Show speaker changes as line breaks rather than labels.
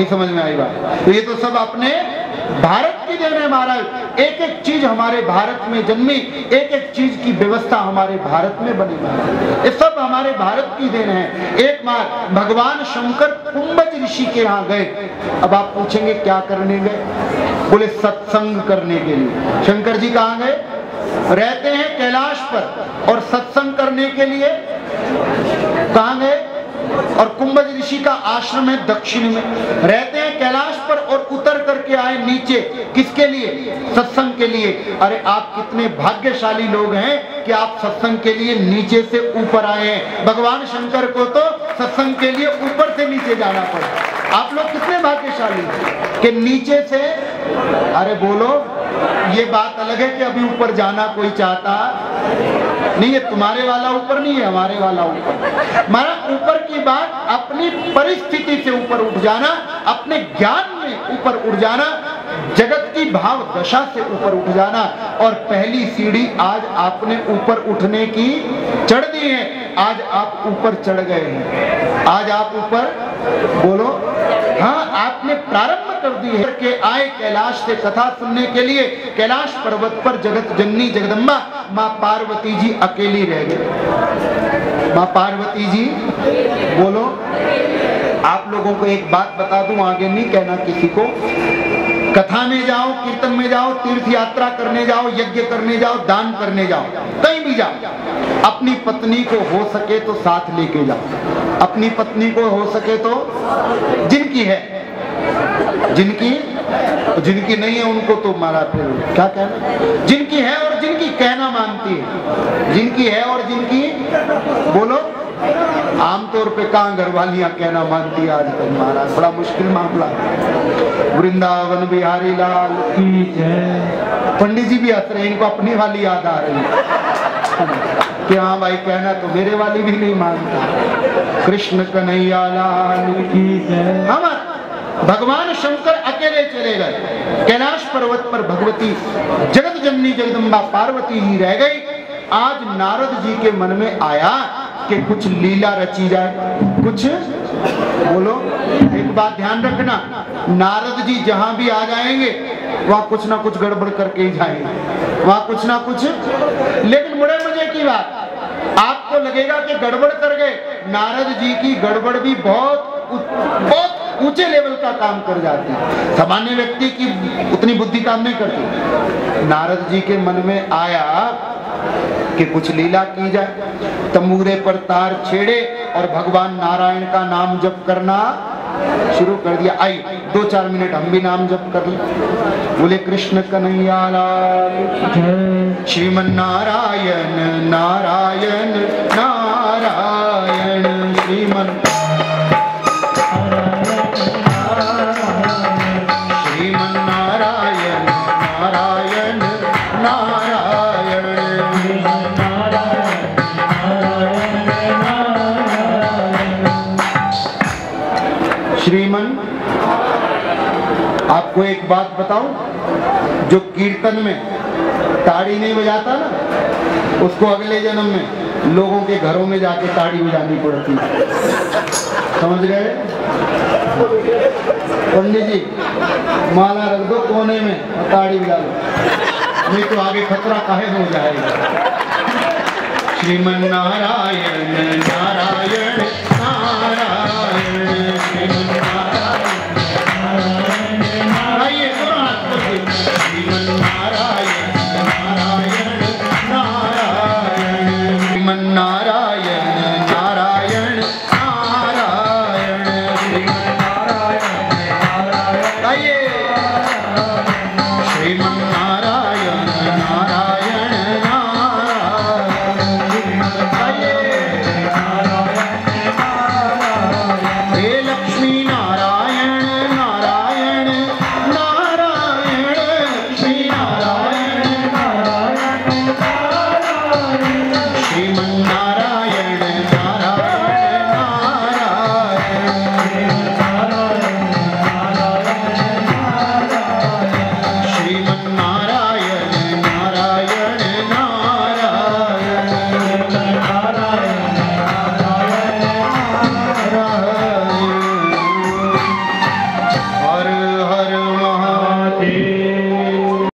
नहीं समझ में आई बात। तो ये तो सब अपने भारत की देन है महाराज एक एक चीज़ हमारे भारत में जन्मी एक एक चीज़ की व्यवस्था हमारे भारत में बनी। ये सब हमारे भारत की देन है। एक बार भगवान शंकर कुंभज ऋषि के यहाँ गए। अब आप पूछेंगे, क्या करने गए? बोले, सत्संग करने के लिए। शंकर जी कहाँ गए? रहते हैं कैलाश पर। और सत्संग करने के लिए कहा गए? और कुंभज ऋषि का आश्रम है दक्षिण में। रहते हैं कैलाश पर और उतर करके आए नीचे। किसके लिए? सत्संग के लिए। अरे, आप कितने भाग्यशाली लोग हैं कि आप सत्संग के लिए नीचे से ऊपर आए हैं। भगवान शंकर को तो सत्संग के लिए ऊपर से नीचे जाना पड़ा। आप लोग कितने भाग्यशाली कि नीचे से, अरे बोलो ये बात अलग है कि अभी ऊपर जाना कोई चाहता नहीं है, तुम्हारे वाला ऊपर नहीं है, हमारे वाला ऊपर। हमारा ऊपर की बात अपनी परिस्थिति से ऊपर उठ जाना, अपने ज्ञान में ऊपर उठ जाना, जगत की भाव दशा से ऊपर उठ जाना, और पहली सीढ़ी आज आपने ऊपर उठने की चढ़ दी है। आज आप ऊपर चढ़ गए हैं। आज आप ऊपर बोलो हाँ आपने प्रारंभ कर दी है। के आए कैलाश से कथा सुनने के लिए कैलाश पर्वत पर जगत जननी जगदम्बा, माँ पार्वती जी अकेली रह गई। माँ पार्वती जी, बोलो। आप लोगों को एक बात बता दूँ, आगे नहीं कहना किसी को। कथा में जाओ, कीर्तन में जाओ, तीर्थ यात्रा करने जाओ, यज्ञ करने जाओ, दान करने जाओ, कहीं भी जाओ। अपनी पत्नी को हो सके तो साथ लेके जाओ। अपनी पत्नी को हो सके तो जिनकी है। जिनकी जिनकी नहीं है, उनको तो मारा फिर। क्या कहना? जिनकी है और जिनकी कहना मानती है। जिनकी है और जिनकी, बोलो। आमतौर पे कहाँ घर वालियाँ कहना मानती है आजकल महाराज? बड़ा मुश्किल मामला वृंदावन बिहारी लाल पंडित जी भी हंस रहे हैं, इनको अपनी वाली याद आ रही है। कि हाँ भाई, कहना तो मेरे वाली भी नहीं मानता। कृष्ण कन्हैया लाल की जय। हमारा भगवान शंकर अकेले चले गए। कैलाश पर्वत पर भगवती, जगत जननी जगदम्बा पार्वती ही रह गई। आज नारद जी के मन में आया कि कुछ लीला रची जाए। कुछ? बोलो, एक बात ध्यान रखना, नारद जी जहाँ भी आ जाएँगे, वहाँ कुछ ना कुछ गड़बड़ करके ही जाएँगे। वहाँ कुछ ना कुछ। लेकिन बड़े मज़े की बात, आपको लगेगा कि गड़बड़ कर गए। नारद जी की गड़बड़ भी बहुत बहुत ऊँचे लेवल का काम कर जाती है। सामान्य व्यक्ति की उतनी बुद्धि काम नहीं करती। नारद जी के मन में आया कि कुछ लीला की जाए तंबूरे पर तार छेड़े और भगवान नारायण का नाम जप करना शुरू कर दिया। आई दो चार मिनट हम भी नाम जप कर ले। बोले कृष्ण कन्हैया लाल श्रीमन नारायण नारायण नारायण श्रीमन, आपको एक बात बताऊँ, जो कीर्तन में ताड़ी नहीं बजाता ना, उसको अगले जन्म में लोगों के घरों में जाके ताड़ी बजानी पड़ती समझ गए? पंडित जी, माला रख दो कोने में और ताड़ी बजा लो। नहीं तो आगे खतरा काहे हो जाएगा? श्रीमन नारायण नारायण।